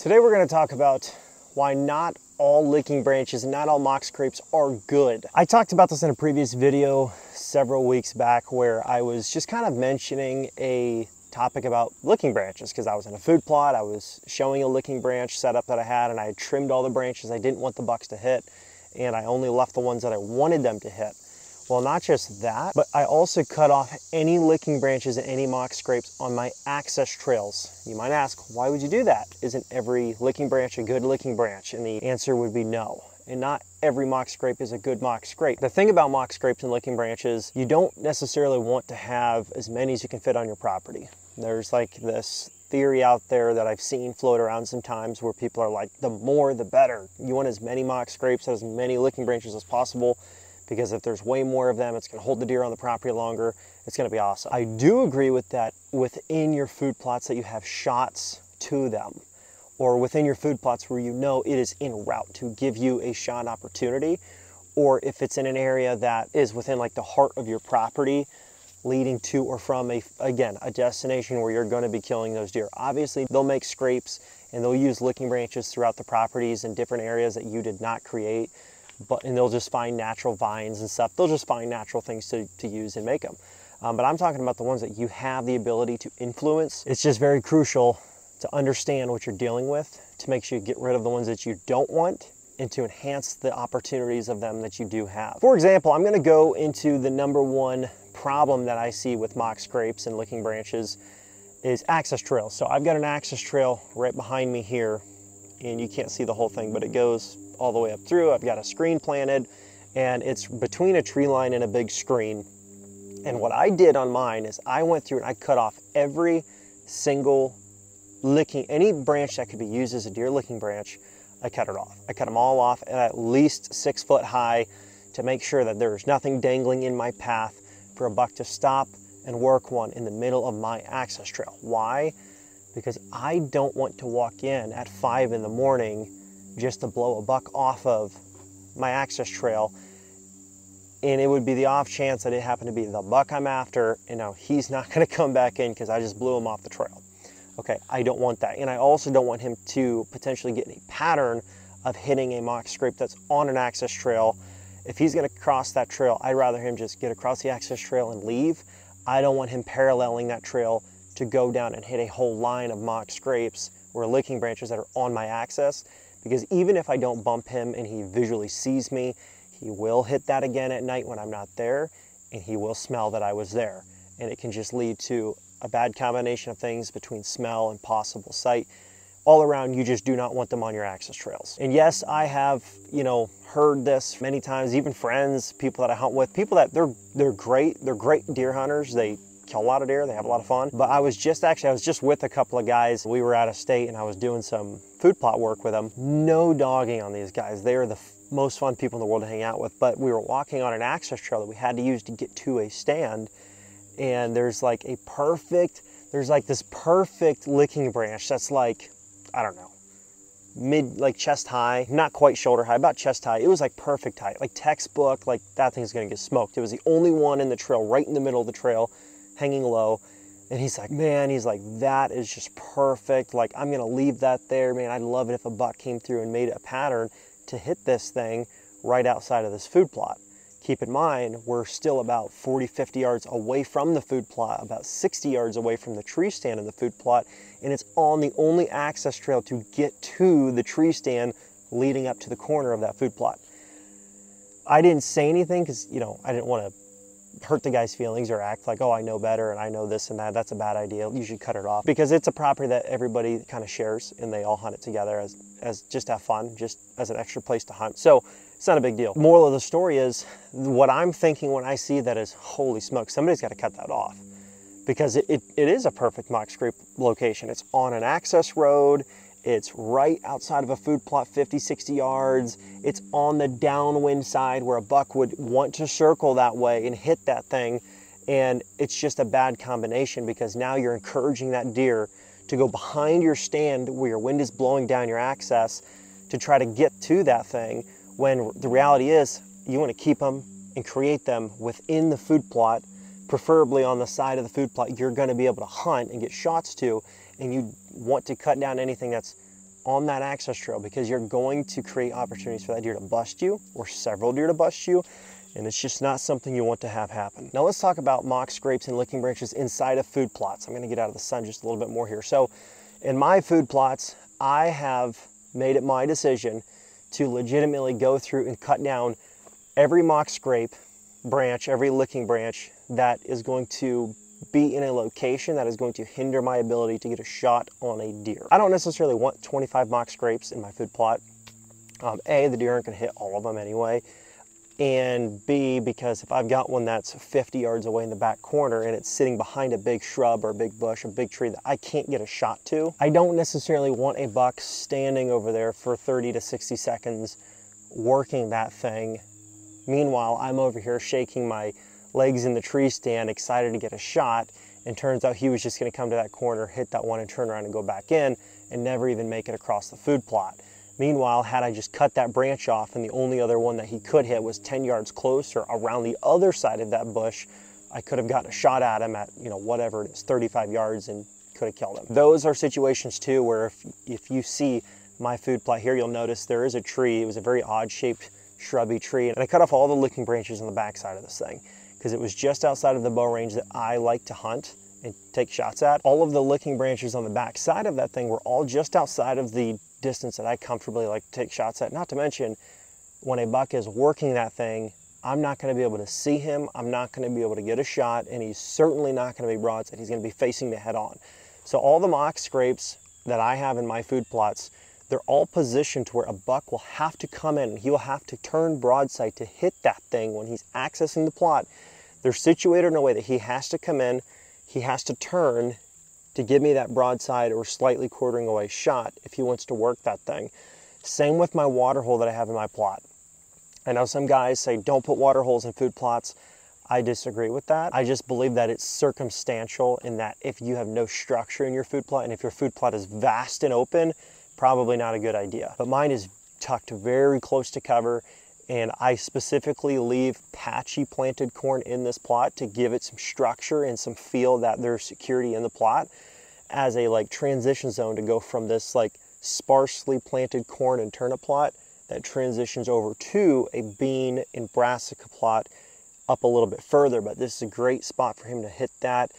Today we're going to talk about why not all licking branches and not all mock scrapes are good. I talked about this in a previous video several weeks back where I was just kind of mentioning a topic about licking branches because I was in a food plot. I was showing a licking branch setup that I had and I trimmed all the branches I didn't want the bucks to hit and I only left the ones that I wanted them to hit. Well, not just that, but I also cut off any licking branches and any mock scrapes on my access trails. You might ask, why would you do that? Isn't every licking branch a good licking branch? And the answer would be no. And not every mock scrape is a good mock scrape. The thing about mock scrapes and licking branches, you don't necessarily want to have as many as you can fit on your property. There's like this theory out there that I've seen float around sometimes where people are like, the more the better. You want as many mock scrapes, as many licking branches as possible because if there's way more of them, it's gonna hold the deer on the property longer. It's gonna be awesome. I do agree with that within your food plots that you have shots to them or within your food plots where you know it is en route to give you a shot opportunity or if it's in an area that is within like the heart of your property leading to or from a again a destination where you're going to be killing those deer obviously they'll make scrapes and they'll use licking branches throughout the properties in different areas that you did not create but and they'll just find natural vines and stuff. They'll just find natural things to, to use and make them. Um, but I'm talking about the ones that you have the ability to influence. It's just very crucial to understand what you're dealing with to make sure you get rid of the ones that you don't want and to enhance the opportunities of them that you do have. For example, I'm gonna go into the number one problem that I see with mock scrapes and licking branches is access trails. So I've got an access trail right behind me here and you can't see the whole thing, but it goes all the way up through. I've got a screen planted and it's between a tree line and a big screen. And what I did on mine is I went through and I cut off every single licking, any branch that could be used as a deer licking branch, I cut it off. I cut them all off at least six foot high to make sure that there's nothing dangling in my path for a buck to stop and work one in the middle of my access trail. Why? Because I don't want to walk in at five in the morning just to blow a buck off of my access trail. And it would be the off chance that it happened to be the buck I'm after, and now he's not going to come back in because I just blew him off the trail. Okay, I don't want that. And I also don't want him to potentially get a pattern of hitting a mock scrape that's on an access trail. If he's going to cross that trail, I'd rather him just get across the access trail and leave. I don't want him paralleling that trail to go down and hit a whole line of mock scrapes or licking branches that are on my access because even if I don't bump him and he visually sees me, he will hit that again at night when I'm not there and he will smell that I was there. And it can just lead to a bad combination of things between smell and possible sight. All around, you just do not want them on your access trails. And yes, I have, you know, heard this many times, even friends, people that I hunt with, people that they're they're great, they're great deer hunters. They kill a lot of deer, they have a lot of fun. But I was just actually, I was just with a couple of guys. We were out of state and I was doing some food plot work with them. No dogging on these guys. They are the most fun people in the world to hang out with. But we were walking on an access trail that we had to use to get to a stand. And there's like a perfect, there's like this perfect licking branch that's like, I don't know, mid like chest high, not quite shoulder high, about chest high. It was like perfect height, like textbook, like that thing's gonna get smoked. It was the only one in the trail, right in the middle of the trail hanging low. And he's like, man, he's like, that is just perfect. Like, I'm to leave that there. Man, I'd love it if a buck came through and made a pattern to hit this thing right outside of this food plot. Keep in mind, we're still about 40, 50 yards away from the food plot, about 60 yards away from the tree stand in the food plot, and it's on the only access trail to get to the tree stand leading up to the corner of that food plot. I didn't say anything because, you know, I didn't want to hurt the guy's feelings or act like, oh, I know better and I know this and that. That's a bad idea. You should cut it off because it's a property that everybody kind of shares and they all hunt it together as, as just have fun, just as an extra place to hunt. So it's not a big deal. Moral of the story is what I'm thinking when I see that is, holy smoke, somebody's got to cut that off because it, it, it is a perfect mock scrape location. It's on an access road. It's right outside of a food plot, 50, 60 yards. It's on the downwind side where a buck would want to circle that way and hit that thing. And it's just a bad combination because now you're encouraging that deer to go behind your stand where your wind is blowing down your access to try to get to that thing when the reality is you want to keep them and create them within the food plot, preferably on the side of the food plot you're going to be able to hunt and get shots to and you want to cut down anything that's on that access trail because you're going to create opportunities for that deer to bust you or several deer to bust you and it's just not something you want to have happen. Now let's talk about mock scrapes and licking branches inside of food plots. I'm gonna get out of the sun just a little bit more here. So in my food plots, I have made it my decision to legitimately go through and cut down every mock scrape branch, every licking branch that is going to be in a location that is going to hinder my ability to get a shot on a deer. I don't necessarily want 25 mock scrapes in my food plot. Um, a, the deer aren't gonna hit all of them anyway and B, because if I've got one that's 50 yards away in the back corner and it's sitting behind a big shrub or a big bush, a big tree that I can't get a shot to, I don't necessarily want a buck standing over there for 30 to 60 seconds working that thing. Meanwhile, I'm over here shaking my legs in the tree stand, excited to get a shot, and turns out he was just gonna come to that corner, hit that one and turn around and go back in and never even make it across the food plot. Meanwhile, had I just cut that branch off and the only other one that he could hit was 10 yards closer around the other side of that bush, I could have gotten a shot at him at, you know, whatever it is, 35 yards and could have killed him. Those are situations too where if, if you see my food plot here, you'll notice there is a tree. It was a very odd shaped shrubby tree. And I cut off all the licking branches on the back side of this thing because it was just outside of the bow range that I like to hunt and take shots at. All of the licking branches on the back side of that thing were all just outside of the distance that I comfortably like to take shots at. Not to mention, when a buck is working that thing, I'm not going to be able to see him. I'm not going to be able to get a shot, and he's certainly not going to be broadside. He's going to be facing me head on. So all the mock scrapes that I have in my food plots, they're all positioned to where a buck will have to come in. He will have to turn broadside to hit that thing when he's accessing the plot. They're situated in a way that he has to come in, he has to turn, to give me that broadside or slightly quartering away shot if he wants to work that thing. Same with my water hole that I have in my plot. I know some guys say don't put water holes in food plots. I disagree with that. I just believe that it's circumstantial in that if you have no structure in your food plot and if your food plot is vast and open, probably not a good idea. But mine is tucked very close to cover and I specifically leave patchy planted corn in this plot to give it some structure and some feel that there's security in the plot as a like transition zone to go from this like sparsely planted corn and turnip plot that transitions over to a bean and brassica plot up a little bit further but this is a great spot for him to hit that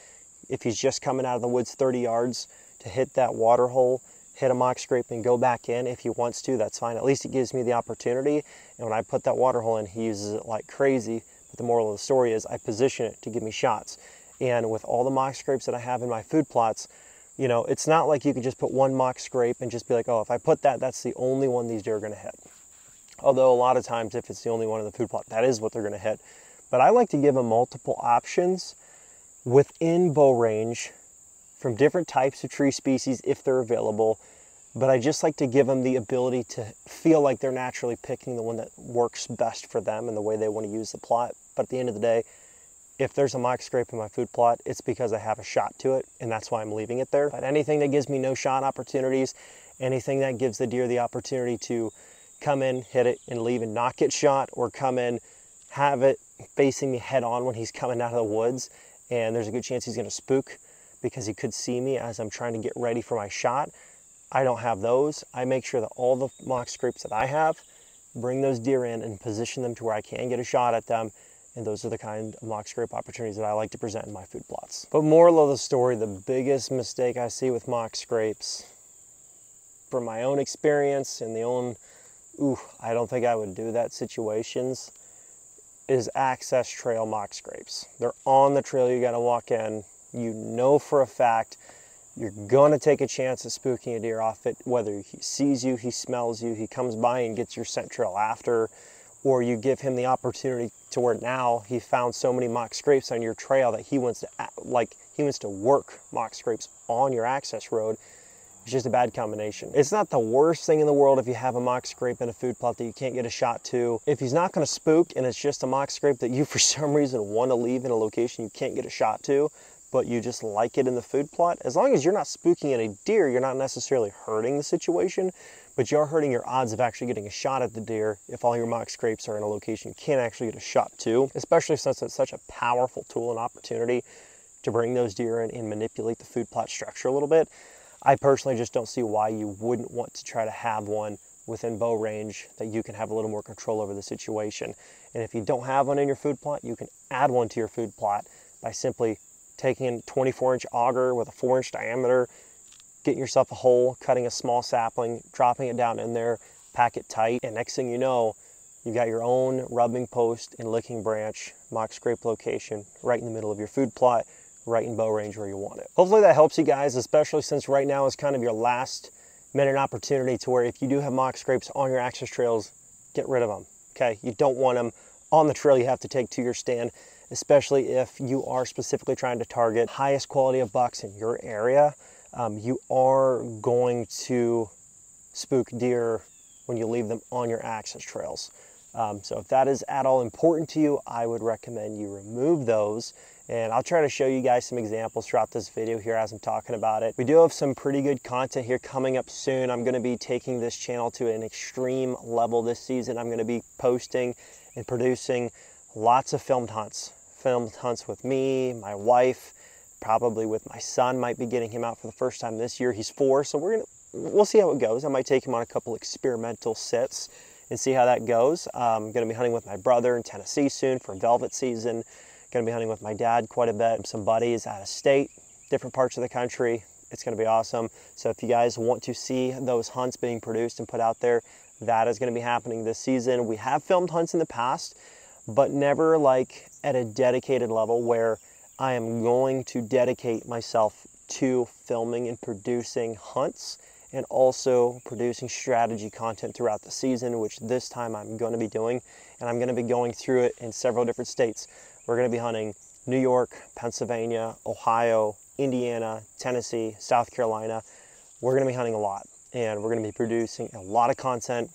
if he's just coming out of the woods 30 yards to hit that water hole hit a mock scrape and go back in if he wants to, that's fine. At least it gives me the opportunity. And when I put that water hole in, he uses it like crazy. But the moral of the story is I position it to give me shots. And with all the mock scrapes that I have in my food plots, you know, it's not like you can just put one mock scrape and just be like, oh, if I put that, that's the only one these deer are gonna hit. Although a lot of times if it's the only one in the food plot, that is what they're gonna hit. But I like to give them multiple options within bow range from different types of tree species if they're available. But I just like to give them the ability to feel like they're naturally picking the one that works best for them and the way they want to use the plot. But at the end of the day, if there's a mock scrape in my food plot, it's because I have a shot to it, and that's why I'm leaving it there. But anything that gives me no shot opportunities, anything that gives the deer the opportunity to come in, hit it, and leave and not get shot, or come in, have it facing me head on when he's coming out of the woods, and there's a good chance he's gonna spook because he could see me as I'm trying to get ready for my shot. I don't have those. I make sure that all the mock scrapes that I have, bring those deer in and position them to where I can get a shot at them. And those are the kind of mock scrape opportunities that I like to present in my food plots. But moral of the story, the biggest mistake I see with mock scrapes, from my own experience and the own, ooh, I don't think I would do that situations, is access trail mock scrapes. They're on the trail you gotta walk in you know for a fact you're going to take a chance at spooking a deer off it, whether he sees you, he smells you, he comes by and gets your scent trail after, or you give him the opportunity to where now he found so many mock scrapes on your trail that he wants to like he wants to work mock scrapes on your access road. It's just a bad combination. It's not the worst thing in the world if you have a mock scrape in a food plot that you can't get a shot to. If he's not to spook and it's just a mock scrape that you for some reason want to leave in a location you can't get a shot to, but you just like it in the food plot, as long as you're not spooking any deer, you're not necessarily hurting the situation, but you're hurting your odds of actually getting a shot at the deer if all your mock scrapes are in a location you can't actually get a shot to, especially since it's such a powerful tool and opportunity to bring those deer in and manipulate the food plot structure a little bit. I personally just don't see why you wouldn't want to try to have one within bow range that you can have a little more control over the situation. And if you don't have one in your food plot, you can add one to your food plot by simply taking a 24 inch auger with a 4 inch diameter, getting yourself a hole, cutting a small sapling, dropping it down in there, pack it tight, and next thing you know, you've got your own rubbing post and licking branch mock scrape location right in the middle of your food plot, right in bow range where you want it. Hopefully that helps you guys, especially since right now is kind of your last minute opportunity to where if you do have mock scrapes on your access trails, get rid of them, okay? You don't want them on the trail you have to take to your stand, especially if you are specifically trying to target highest quality of bucks in your area. Um, you are going to spook deer when you leave them on your access trails. Um, so if that is at all important to you, I would recommend you remove those. And I'll try to show you guys some examples throughout this video here as I'm talking about it. We do have some pretty good content here coming up soon. I'm gonna be taking this channel to an extreme level this season. I'm gonna be posting and producing lots of filmed hunts. Filmed hunts with me, my wife, probably with my son, might be getting him out for the first time this year. He's four, so we're gonna, we'll see how it goes. I might take him on a couple experimental sits and see how that goes. I'm um, to be hunting with my brother in Tennessee soon for velvet season. To be hunting with my dad quite a bit. Some buddies out of state, different parts of the country. It's to be awesome. So if you guys want to see those hunts being produced and put out there, that is to be happening this season. We have filmed hunts in the past, but never like at a dedicated level where I am going to dedicate myself to filming and producing hunts and also producing strategy content throughout the season, which this time I'm going to be doing. And I'm going to be going through it in several different states. We're going to be hunting New York, Pennsylvania, Ohio, Indiana, Tennessee, South Carolina. We're going to be hunting a lot and we're going to be producing a lot of content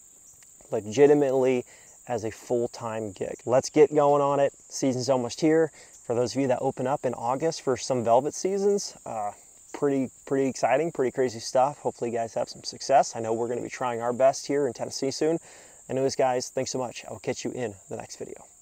legitimately as a full-time gig. Let's get going on it. Season's almost here. For those of you that open up in August for some velvet seasons, uh, pretty pretty exciting, pretty crazy stuff. Hopefully you guys have some success. I know we're going to be trying our best here in Tennessee soon. Anyways, guys, thanks so much. I will catch you in the next video.